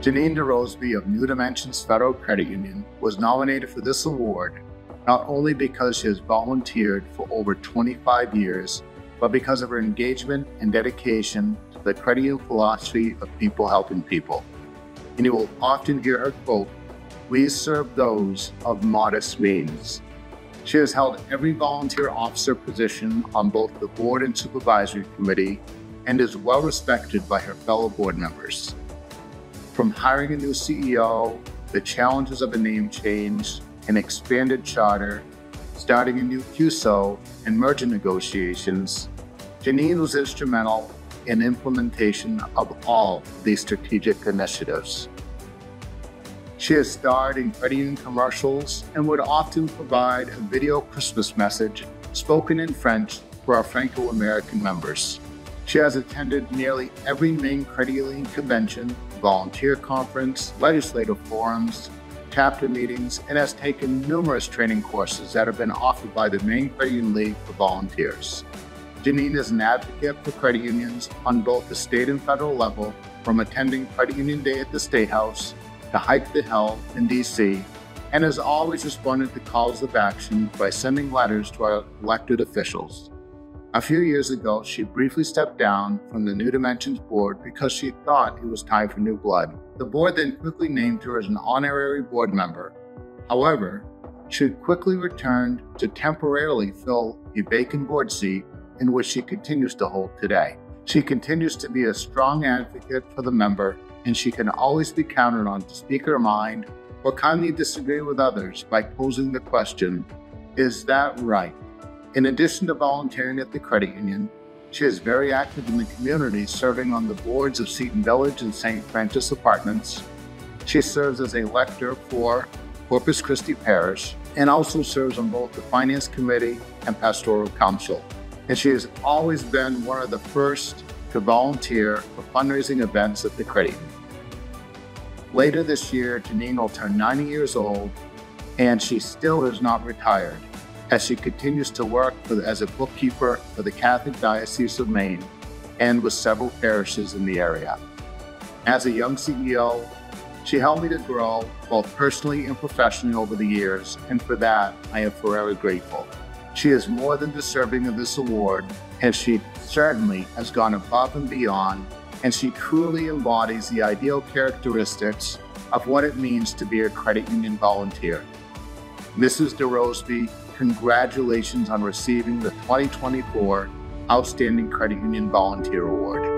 Janine DeRoseby of New Dimensions Federal Credit Union was nominated for this award not only because she has volunteered for over 25 years, but because of her engagement and dedication to the credit union philosophy of people helping people. And you will often hear her quote, We serve those of modest means. She has held every volunteer officer position on both the board and supervisory committee and is well respected by her fellow board members. From hiring a new CEO, the challenges of a name change, an expanded charter, starting a new CUSO, and merger negotiations, Janine was instrumental in implementation of all these strategic initiatives. She has starred in credit commercials and would often provide a video Christmas message spoken in French for our Franco American members. She has attended nearly every Maine credit union convention, volunteer conference, legislative forums, chapter meetings, and has taken numerous training courses that have been offered by the Maine Credit Union League for volunteers. Janine is an advocate for credit unions on both the state and federal level, from attending Credit Union Day at the State House to Hike the Hill in DC, and has always responded to calls of action by sending letters to our elected officials. A few years ago, she briefly stepped down from the New Dimensions board because she thought it was time for new blood. The board then quickly named her as an honorary board member. However, she quickly returned to temporarily fill a vacant board seat in which she continues to hold today. She continues to be a strong advocate for the member and she can always be counted on to speak her mind or kindly disagree with others by posing the question, Is that right? In addition to volunteering at the credit union, she is very active in the community, serving on the boards of Seton Village and St. Francis Apartments. She serves as a lector for Corpus Christi Parish and also serves on both the Finance Committee and Pastoral Council. And she has always been one of the first to volunteer for fundraising events at the credit union. Later this year, Janine will turn 90 years old, and she still is not retired as she continues to work the, as a bookkeeper for the Catholic Diocese of Maine and with several parishes in the area. As a young CEO, she helped me to grow both personally and professionally over the years, and for that, I am forever grateful. She is more than deserving of this award, and she certainly has gone above and beyond, and she truly embodies the ideal characteristics of what it means to be a credit union volunteer. Mrs. DeRoseby, congratulations on receiving the 2024 Outstanding Credit Union Volunteer Award.